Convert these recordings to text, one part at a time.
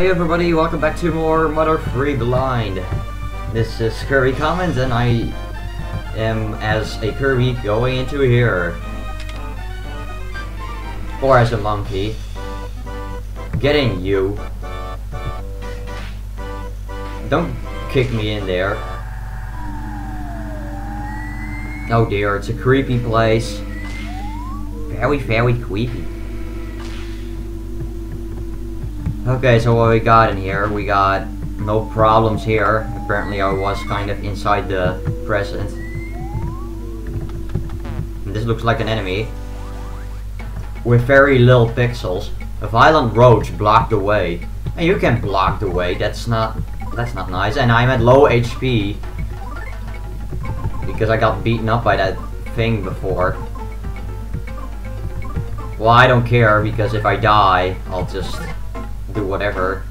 Hey everybody, welcome back to more Mother 3 Blind. This is Kirby Commons and I am as a Kirby going into here. Or as a monkey. Getting you. Don't kick me in there. Oh dear, it's a creepy place. Very, very creepy. Okay, so what we got in here? We got no problems here. Apparently I was kind of inside the present. And this looks like an enemy. With very little pixels. A violent roach blocked the way. And you can block the way, that's not that's not nice. And I'm at low HP. Because I got beaten up by that thing before. Well, I don't care, because if I die, I'll just do whatever.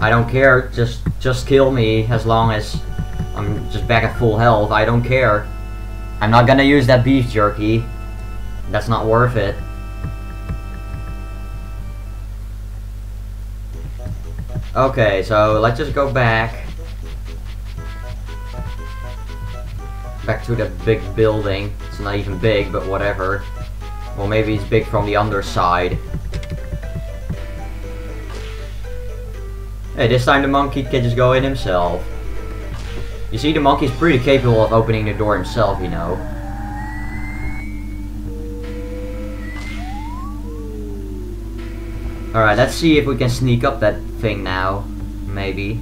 I don't care, just just kill me as long as I'm just back at full health, I don't care. I'm not gonna use that beef jerky. That's not worth it. Okay, so let's just go back. Back to the big building. It's not even big, but whatever. Well, maybe it's big from the underside. Hey, this time the monkey can just go in himself. You see, the monkey's pretty capable of opening the door himself, you know. Alright, let's see if we can sneak up that thing now. Maybe.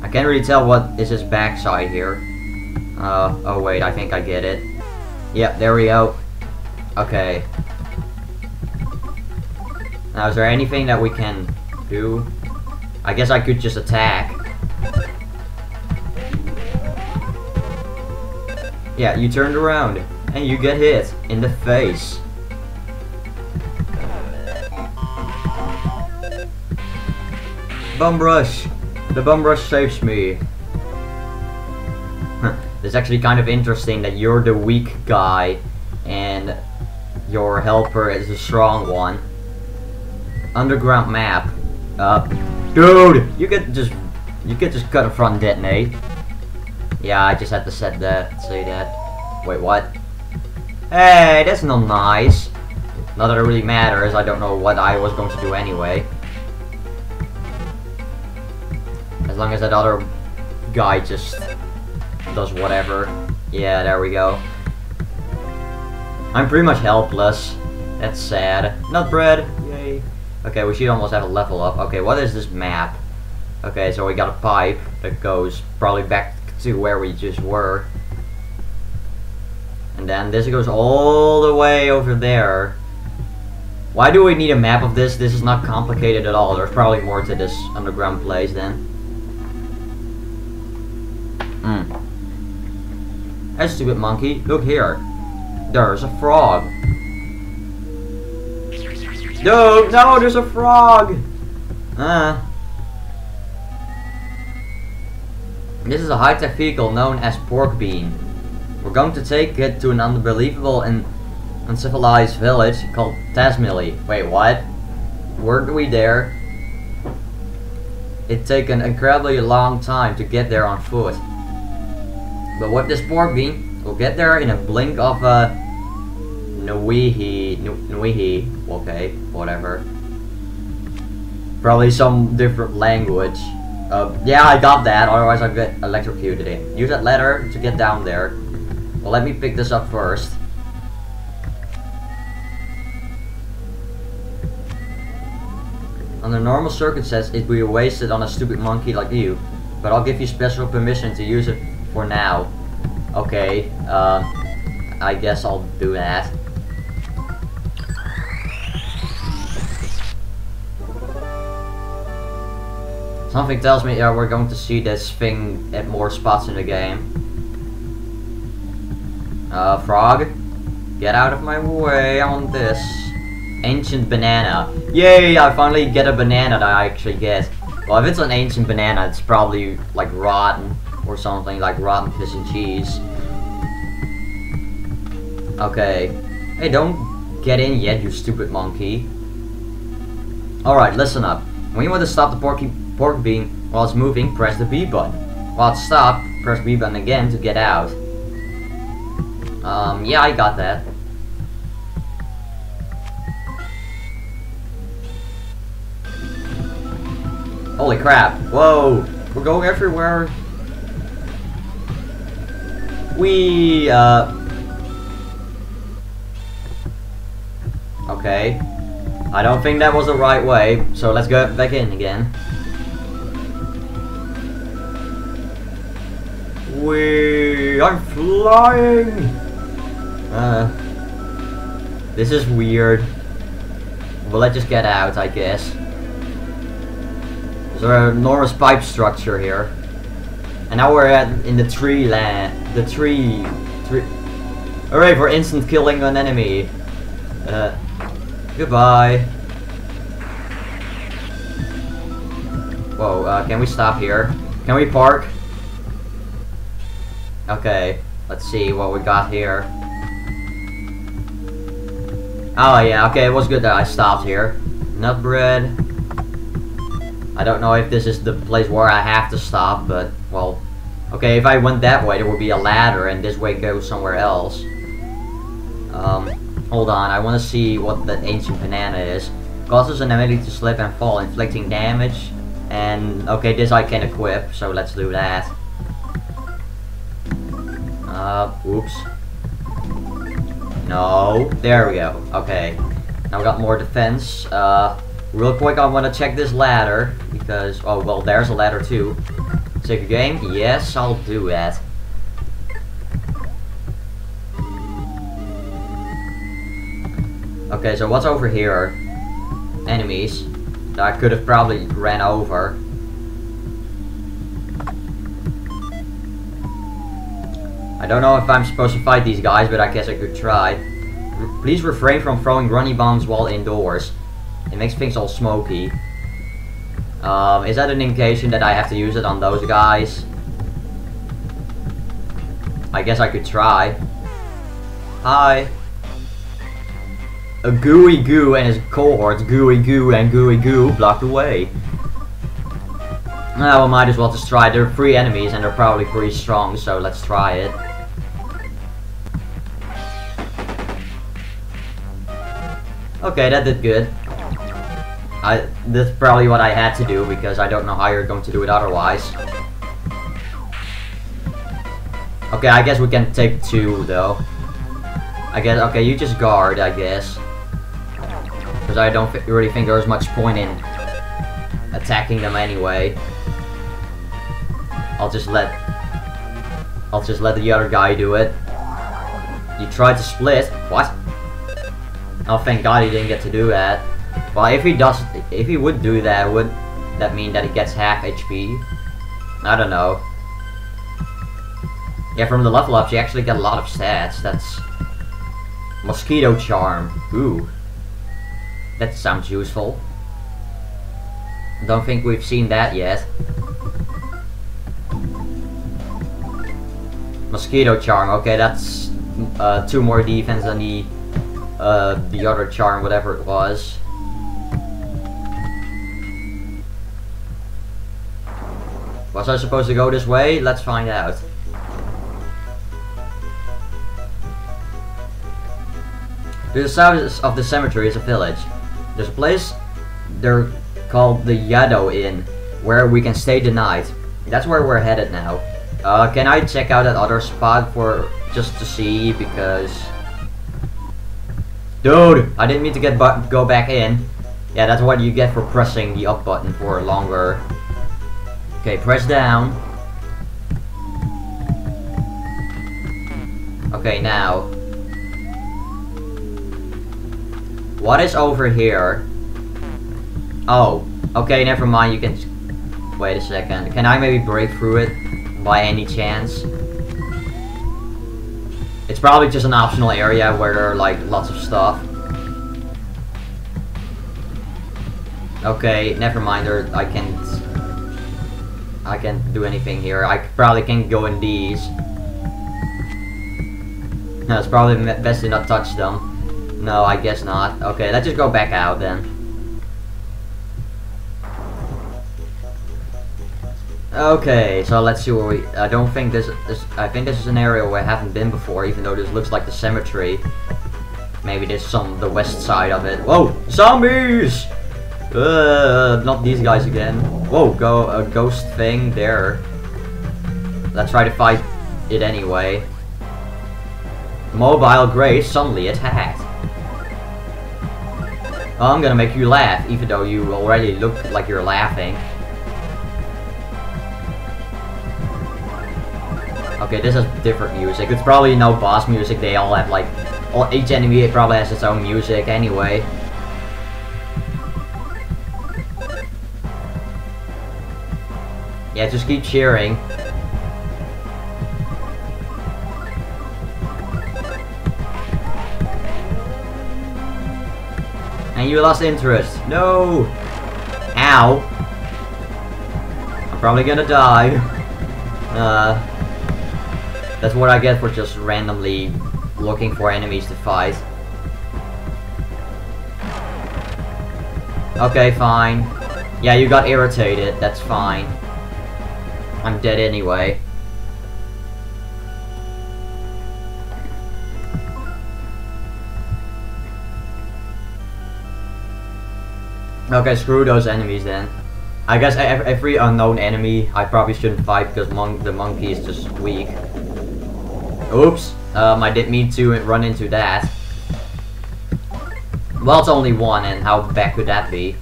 I can't really tell what is his backside here. Uh, oh wait, I think I get it. Yep, there we go. Okay. Now, is there anything that we can do? I guess I could just attack. Yeah, you turned around, and you get hit in the face. Bum rush! The bum rush saves me. it's actually kind of interesting that you're the weak guy, and your helper is a strong one. Underground map. Uh, dude, you could just, you could just cut a front detonate. Yeah, I just had to set that, say that. Wait, what? Hey, that's not nice. Not that it really matters, I don't know what I was going to do anyway. As long as that other guy just does whatever. Yeah, there we go. I'm pretty much helpless. That's sad. Nut bread. Yay. Okay, we should almost have a level up. Okay, what is this map? Okay, so we got a pipe that goes probably back to where we just were. And then this goes all the way over there. Why do we need a map of this? This is not complicated at all. There's probably more to this underground place then. Hmm. That stupid monkey. Look here. There's a frog. No, no, there's a frog. Uh. This is a high-tech vehicle known as Pork Bean. We're going to take it to an unbelievable and uncivilized village called Tazmily. Wait, what? Weren't we there? It'd take an incredibly long time to get there on foot. But what this pork bean, we'll get there in a blink of a Nuihi, Nuihi, okay, whatever. Probably some different language. Uh, yeah, I got that, otherwise I'd get electrocuted in. Use that ladder to get down there. Well, let me pick this up first. Under normal circumstances, it would be wasted on a stupid monkey like you. But I'll give you special permission to use it for now. Okay, uh, I guess I'll do that. Something tells me yeah, we're going to see this thing at more spots in the game. Uh, frog, get out of my way on this. Ancient banana. Yay, I finally get a banana that I actually get. Well, if it's an ancient banana, it's probably like rotten or something, like rotten fish and cheese. Okay. Hey, don't get in yet, you stupid monkey. Alright, listen up. When you want to stop the porky, pork bean while it's moving, press the B button. While it's stopped, press B button again to get out. Um, yeah, I got that. Holy crap. Whoa. We're going everywhere. We, uh... Okay. I don't think that was the right way, so let's go back in again. We... I'm flying! Uh... This is weird. Well, let's just get out, I guess. There's an enormous pipe structure here. And now we're at in the tree land. The tree. tree. Hooray for instant killing an enemy. Uh, goodbye. Whoa, uh, can we stop here? Can we park? Okay, let's see what we got here. Oh yeah, okay, it was good that I stopped here. Nut bread. I don't know if this is the place where I have to stop, but, well... Okay, if I went that way, there would be a ladder, and this way goes somewhere else. Um, hold on, I want to see what the ancient banana is. Causes an enemy to slip and fall, inflicting damage. And, okay, this I can equip, so let's do that. Uh, oops. No, there we go. Okay, now we got more defense. Uh, real quick, I want to check this ladder because, oh, well, there's a ladder too. Take a game? Yes, I'll do that. Okay, so what's over here? Enemies that I could have probably ran over. I don't know if I'm supposed to fight these guys, but I guess I could try. please refrain from throwing runny bombs while indoors. It makes things all smoky. Um, is that an indication that I have to use it on those guys? I guess I could try. Hi. A gooey goo and his cohorts, gooey goo and gooey goo, blocked away. Well, we might as well just try. They're three enemies and they're probably pretty strong, so let's try it. Okay, that did good. I, this is probably what I had to do because I don't know how you're going to do it otherwise. Okay, I guess we can take two though. I guess, okay, you just guard, I guess. Because I don't really think there's much point in attacking them anyway. I'll just let... I'll just let the other guy do it. You tried to split. What? Oh, thank god he didn't get to do that. Well, if he does, if he would do that, would that mean that he gets half HP? I don't know. Yeah, from the level ups, you actually get a lot of stats. That's... Mosquito Charm. Ooh. That sounds useful. Don't think we've seen that yet. Mosquito Charm. Okay, that's uh, two more defense than the uh, the other charm, whatever it was. Was I supposed to go this way? Let's find out. To the south of the cemetery is a village. There's a place they're called the Yado Inn, where we can stay the night. That's where we're headed now. Uh, can I check out that other spot for just to see because Dude, I didn't mean to get but go back in. Yeah, that's what you get for pressing the up button for longer. Okay, press down. Okay, now. What is over here? Oh, okay, never mind, you can... Wait a second. Can I maybe break through it by any chance? It's probably just an optional area where there are like lots of stuff. Okay, never mind. There, I can't. I can't do anything here. I probably can't go in these. No, it's probably best to not touch them. No, I guess not. Okay, let's just go back out then. Okay, so let's see where we. I don't think this. This. I think this is an area where I haven't been before, even though this looks like the cemetery. Maybe there's some the west side of it. Whoa, zombies! Uh, not these guys again. Whoa, go a ghost thing there. Let's try to fight it anyway. Mobile Grave suddenly attacked. I'm gonna make you laugh, even though you already look like you're laughing. Okay, this is different music. It's probably no boss music. They all have like, all, each enemy probably has its own music anyway. Yeah, just keep cheering. And you lost interest. No! Ow! I'm probably gonna die. Uh, that's what I get for just randomly looking for enemies to fight. Okay, fine. Yeah, you got irritated. That's fine. I'm dead anyway. Okay, screw those enemies then. I guess every unknown enemy I probably shouldn't fight because mon the monkey is just weak. Oops, um, I didn't mean to run into that. Well, it's only one, and how bad could that be?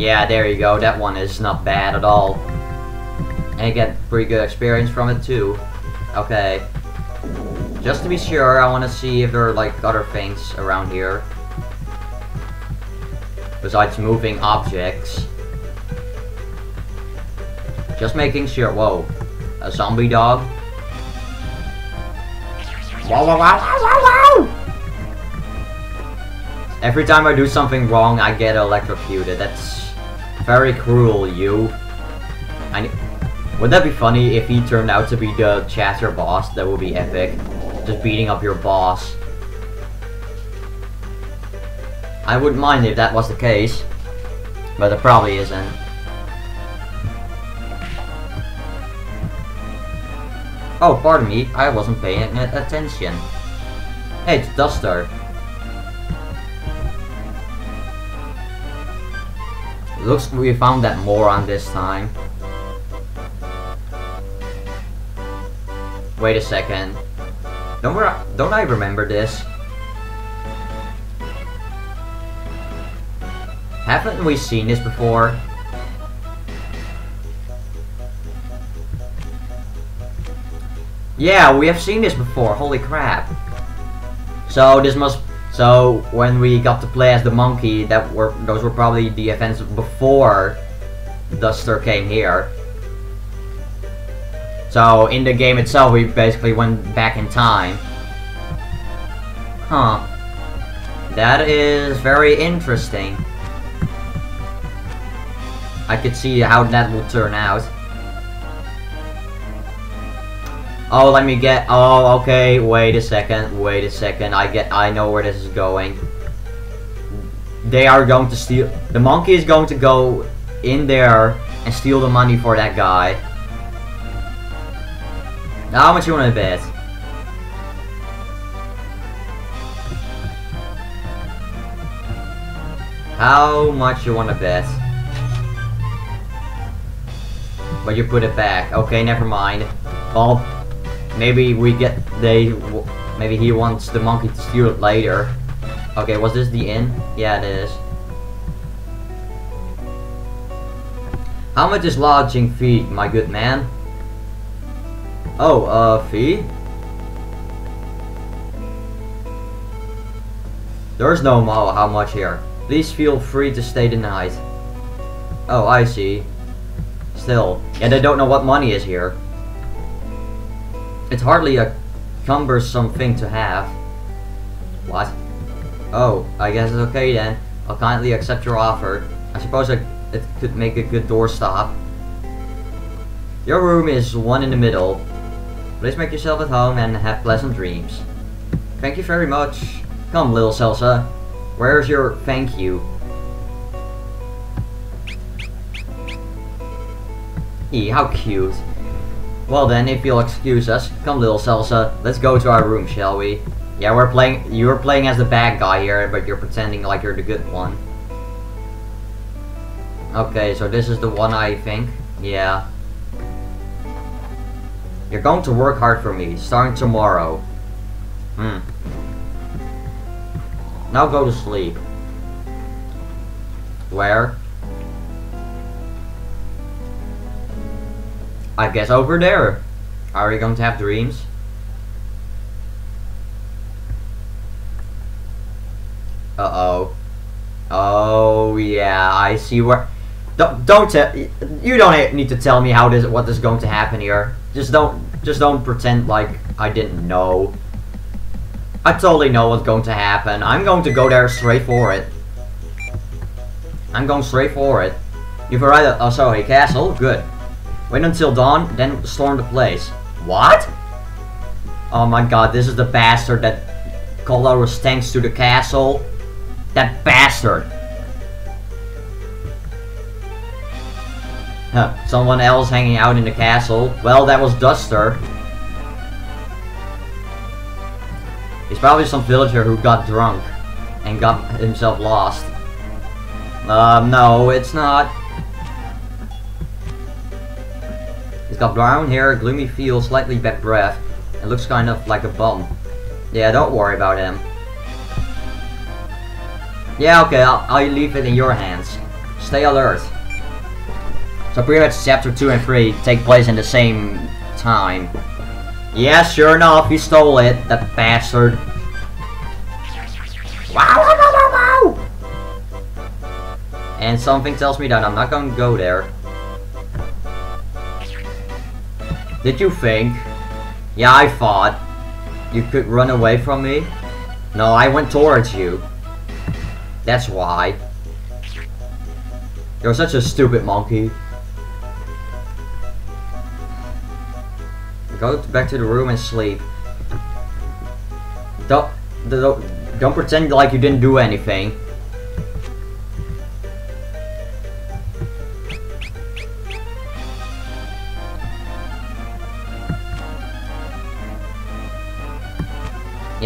Yeah, there you go, that one is not bad at all. And get pretty good experience from it too. Okay. Just to be sure, I want to see if there are like other things around here. Besides moving objects. Just making sure. Whoa. A zombie dog? Every time I do something wrong, I get electrocuted. That's very cruel, you. I Would that be funny if he turned out to be the chapter boss? That would be epic. Just beating up your boss. I wouldn't mind if that was the case. But it probably isn't. Oh, pardon me, I wasn't paying attention. Hey, it's Duster. Looks we found that moron this time. Wait a second. Don't, don't I remember this? Haven't we seen this before? Yeah, we have seen this before, holy crap. So this must so when we got to play as the monkey, that were those were probably the events before Duster came here. So in the game itself, we basically went back in time. Huh. That is very interesting. I could see how that would turn out. Oh, let me get. Oh, okay. Wait a second. Wait a second. I get. I know where this is going. They are going to steal. The monkey is going to go in there and steal the money for that guy. Now, how much you want to bet? How much you want to bet? But you put it back. Okay, never mind. Well, Maybe we get they maybe he wants the monkey to steal it later. Okay, was this the inn? Yeah, it is. How much is lodging fee, my good man? Oh, uh, fee? There's no mo how much here. Please feel free to stay the night. Oh, I see. Still. Yeah, they don't know what money is here. It's hardly a cumbersome thing to have. What? Oh, I guess it's okay then. I'll kindly accept your offer. I suppose it could make a good doorstop. Your room is one in the middle. Please make yourself at home and have pleasant dreams. Thank you very much. Come, little Salsa. Where's your thank you? Eee, how cute. Well then, if you'll excuse us, come little Salsa, let's go to our room, shall we? Yeah, we're playing- you're playing as the bad guy here, but you're pretending like you're the good one. Okay, so this is the one I think. Yeah. You're going to work hard for me, starting tomorrow. Hmm. Now go to sleep. Where? I guess over there. Are we going to have dreams? Uh-oh. Oh, yeah, I see where... Don't, don't tell... You don't need to tell me how this, what is going to happen here. Just don't, just don't pretend like I didn't know. I totally know what's going to happen. I'm going to go there straight for it. I'm going straight for it. You've arrived at oh, sorry, castle? Good. Wait until dawn, then storm the place. What? Oh my god, this is the bastard that called our tanks to the castle. That bastard. Huh, someone else hanging out in the castle. Well, that was Duster. He's probably some villager who got drunk and got himself lost. Um, no, it's not. He's got brown hair, gloomy feel, slightly bad breath, and looks kind of like a bum. Yeah, don't worry about him. Yeah, okay, I'll, I'll leave it in your hands. Stay alert. So pretty much chapter 2 and 3 take place in the same time. Yeah, sure enough, he stole it, that bastard. Wow, wow, wow, wow, wow! And something tells me that I'm not gonna go there. Did you think? Yeah, I thought. You could run away from me? No, I went towards you. That's why. You're such a stupid monkey. Go back to the room and sleep. Don't, don't, don't pretend like you didn't do anything.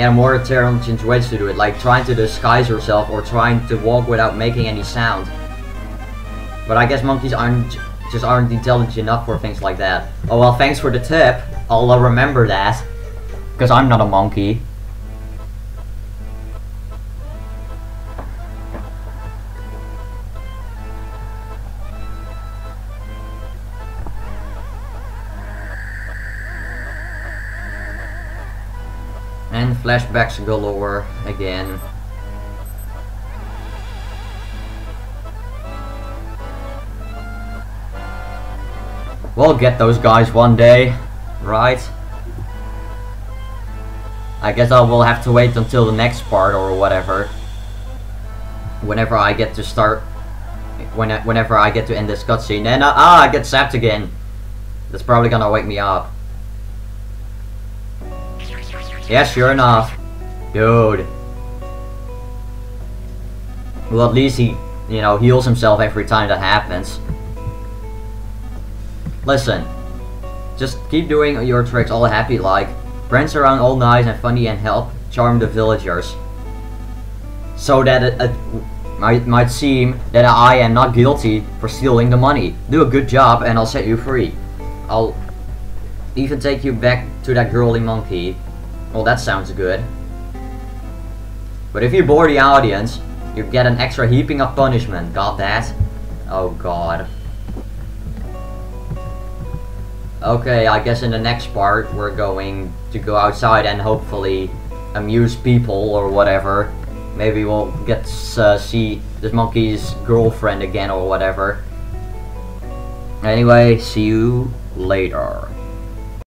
Yeah, more intelligent ways to do it, like trying to disguise yourself or trying to walk without making any sound. But I guess monkeys aren't just aren't intelligent enough for things like that. Oh well, thanks for the tip. I'll uh, remember that. Because I'm not a monkey. Flashbacks galore again. We'll get those guys one day, right? I guess I will have to wait until the next part or whatever. Whenever I get to start, when whenever I get to end this cutscene, and uh, ah, I get zapped again. That's probably gonna wake me up. Yeah, sure enough. Dude. Well, at least he, you know, heals himself every time that happens. Listen. Just keep doing your tricks all happy like. Prance around all nice and funny and help charm the villagers. So that it, it might, might seem that I am not guilty for stealing the money. Do a good job and I'll set you free. I'll even take you back to that girly monkey. Well, that sounds good. But if you bore the audience, you get an extra heaping of punishment. Got that? Oh god. Okay, I guess in the next part we're going to go outside and hopefully amuse people or whatever. Maybe we'll get to uh, see this monkey's girlfriend again or whatever. Anyway, see you later.